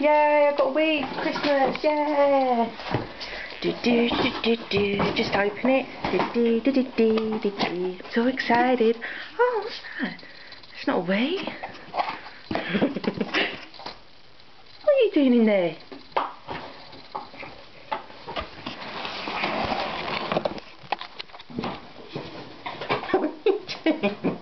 Yay, I got a Wii for Christmas, yeah! Do do do do do, just open it. Do do do do do do do. So excited. Oh, what's that? It's not a Wii. what are you doing in there? what are you doing?